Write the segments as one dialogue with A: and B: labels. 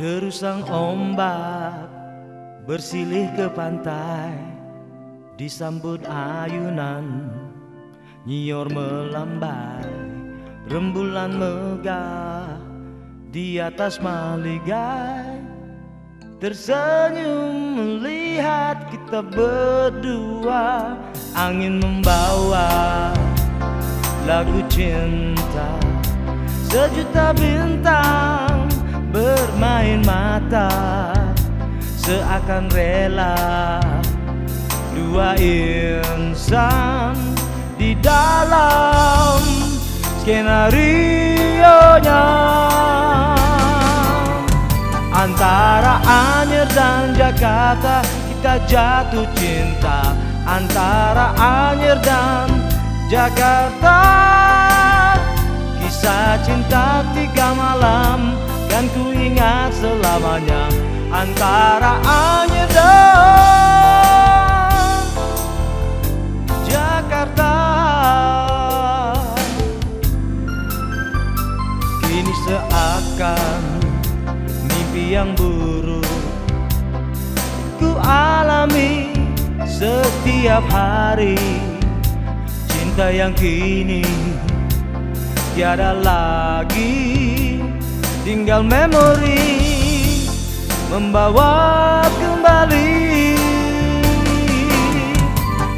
A: Derusang ombak bersilih ke pantai. Disambut ayunan nyior melambai. Rembulan megah di atas maligai. Tersenyum melihat kita berdua. Angin membawa lagu cinta. Sejuta bintang bermain mata Seakan rela dua insan di dalam skenario-nya. Antara Anyer dan Jakarta kita jatuh cinta. Antara Anyer dan Jakarta Kisah cinta tiga malam dan ku ingat selamanya Antara Anyer dan Jakarta. Kini seakan mimpi yang buruk Ku alami setiap hari. Cinta yang kini tiada lagi Tinggal memori membawa kembali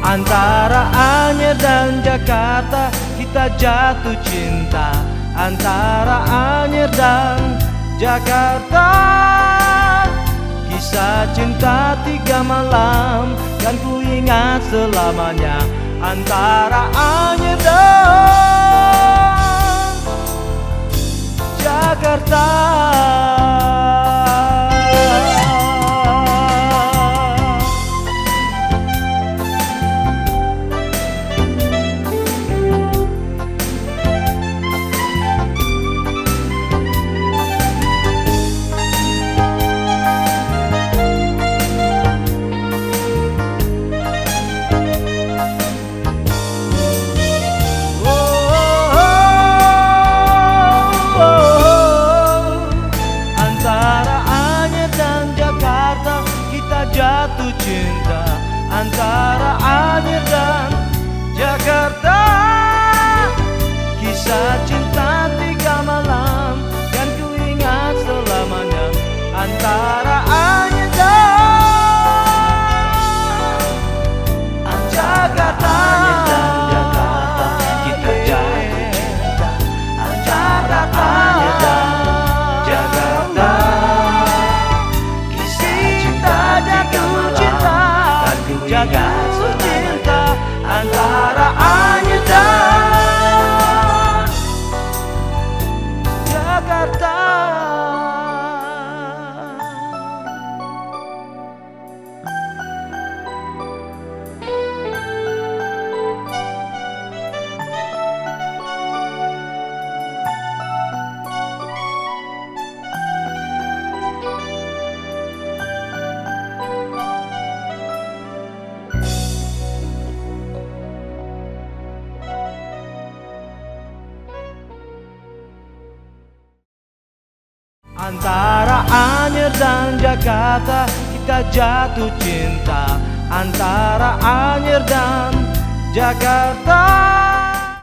A: Antara Anyer dan Jakarta kita jatuh cinta Antara Anyer dan Jakarta. Kisah cinta tiga malam Dan ku ingat selamanya Antara jatuh cinta Antara Anyer dan Jakarta. Kisah cinta Antara Anyer Antara Anyer dan Jakarta kita jatuh cinta. Antara Anyer dan Jakarta